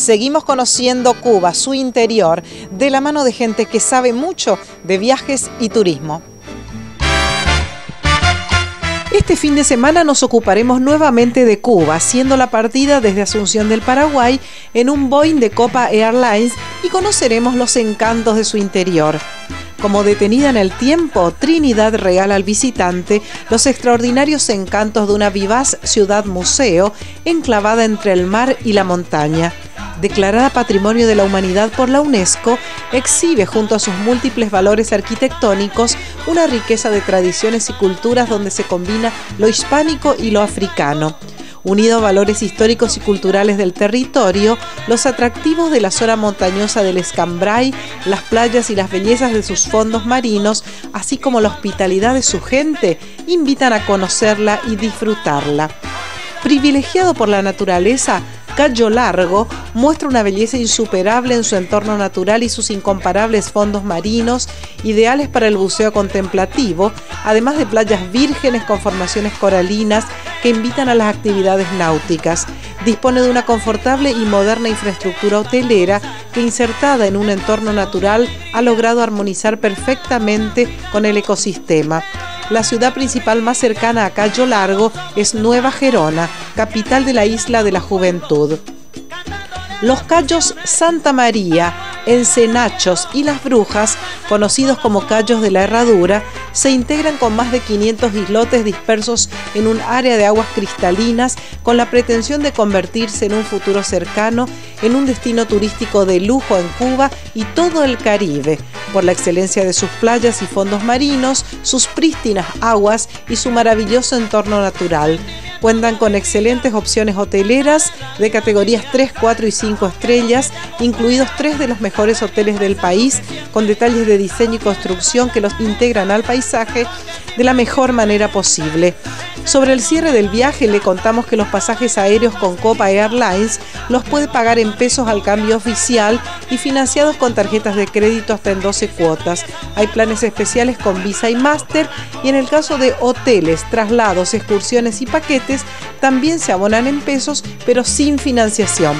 seguimos conociendo Cuba, su interior, de la mano de gente que sabe mucho de viajes y turismo. Este fin de semana nos ocuparemos nuevamente de Cuba, haciendo la partida desde Asunción del Paraguay en un Boeing de Copa Airlines y conoceremos los encantos de su interior. Como detenida en el tiempo, Trinidad regala al visitante los extraordinarios encantos de una vivaz ciudad museo enclavada entre el mar y la montaña declarada Patrimonio de la Humanidad por la UNESCO, exhibe junto a sus múltiples valores arquitectónicos una riqueza de tradiciones y culturas donde se combina lo hispánico y lo africano. Unido a valores históricos y culturales del territorio, los atractivos de la zona montañosa del Escambray, las playas y las bellezas de sus fondos marinos, así como la hospitalidad de su gente, invitan a conocerla y disfrutarla. Privilegiado por la naturaleza, Cayo Largo muestra una belleza insuperable en su entorno natural y sus incomparables fondos marinos, ideales para el buceo contemplativo, además de playas vírgenes con formaciones coralinas que invitan a las actividades náuticas. Dispone de una confortable y moderna infraestructura hotelera que insertada en un entorno natural ha logrado armonizar perfectamente con el ecosistema. La ciudad principal más cercana a Cayo Largo es Nueva Gerona, capital de la isla de la juventud. Los Cayos Santa María, Encenachos y Las Brujas, conocidos como Cayos de la Herradura, se integran con más de 500 islotes dispersos en un área de aguas cristalinas con la pretensión de convertirse en un futuro cercano en un destino turístico de lujo en Cuba y todo el Caribe, por la excelencia de sus playas y fondos marinos, sus prístinas aguas y su maravilloso entorno natural. Cuentan con excelentes opciones hoteleras de categorías 3, 4 y 5 estrellas, incluidos tres de los mejores hoteles del país, con detalles de diseño y construcción que los integran al paisaje de la mejor manera posible. Sobre el cierre del viaje le contamos que los pasajes aéreos con Copa Airlines los puede pagar en pesos al cambio oficial y financiados con tarjetas de crédito hasta en 12 cuotas. Hay planes especiales con Visa y Master y en el caso de hoteles, traslados, excursiones y paquetes también se abonan en pesos pero sin financiación.